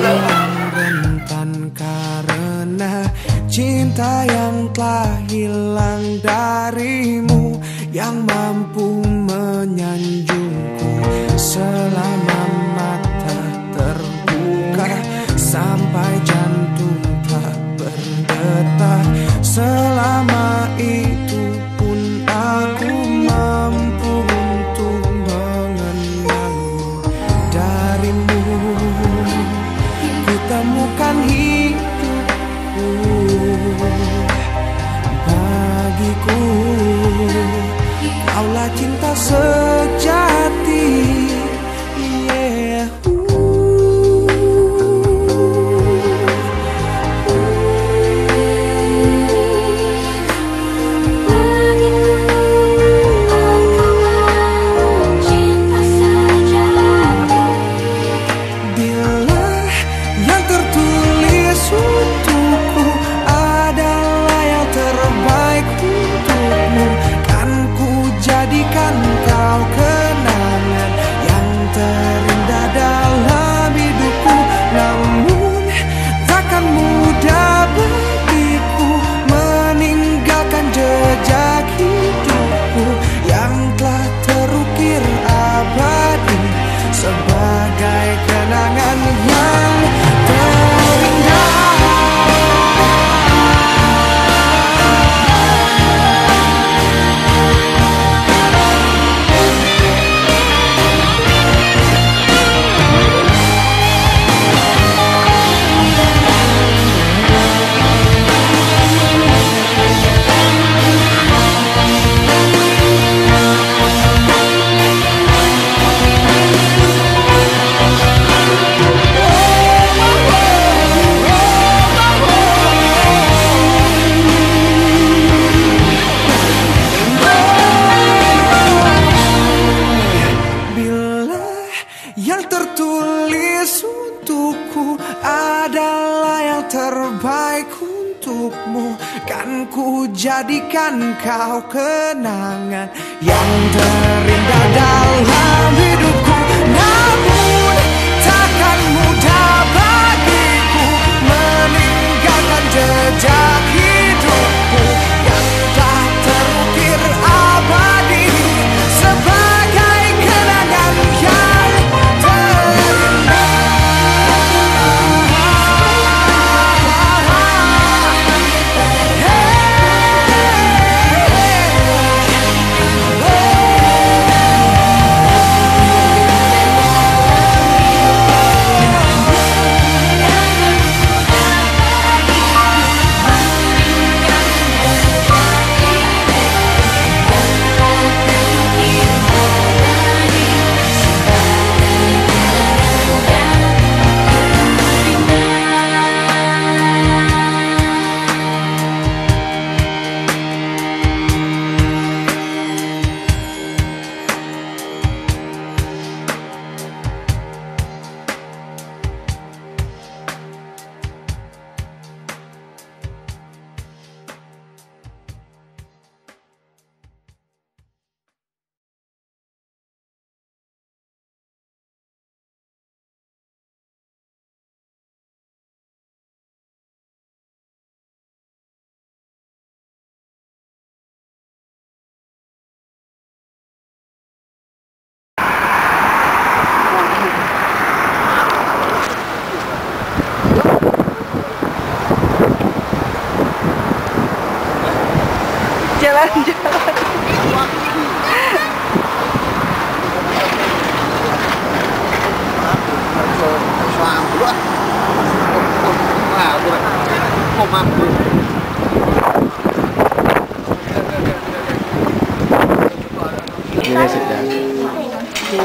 rentan karena cinta yang telah hilang darimu yang mampu menyanjungku selama mata terbuka. Sampai jantung tak berdetak selama jadikan kau kenangan yang terindah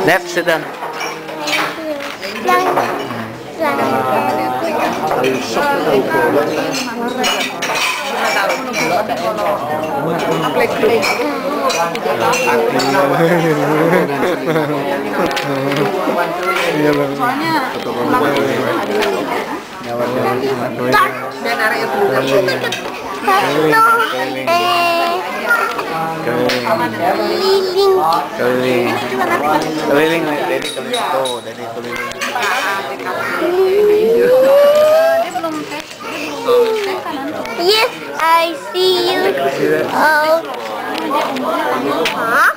Left, sit down. Lang. Lang. Iya bang. Satu. Liling. Keliling. Keliling, dari keliling tuh, dari keliling. Yes, I see you. Oh. Huh?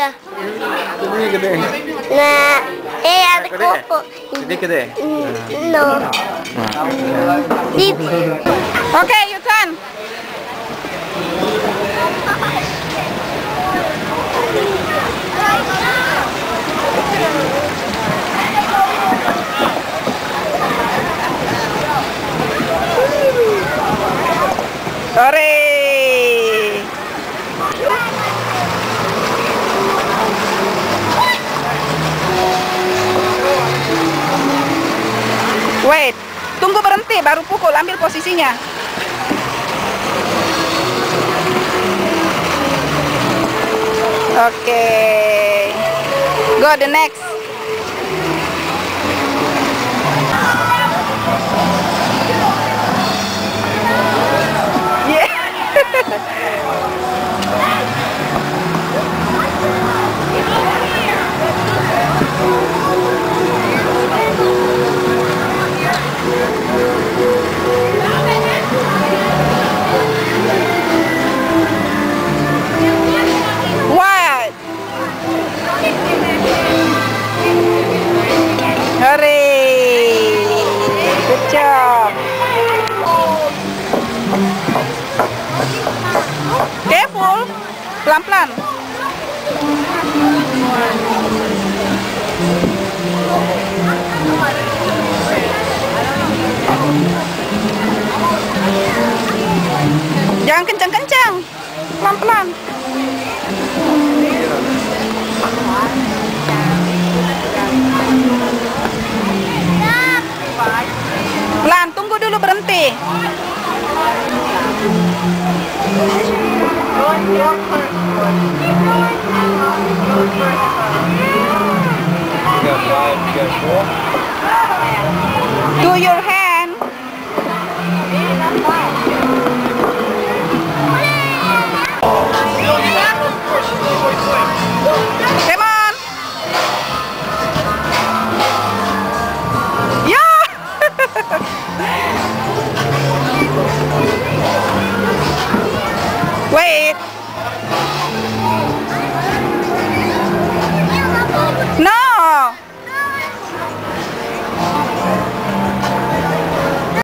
Iya. Ini gede. Nah. Eh, ada Gede? kopo. Ini gede. Mm, No. Okay, you can. Hooray! Posisinya. Oke. Go the next. Yeah. Pelan-pelan. Jangan kencang-kencang. Pelan-pelan. Pelan, tunggu dulu berhenti. Do your hand.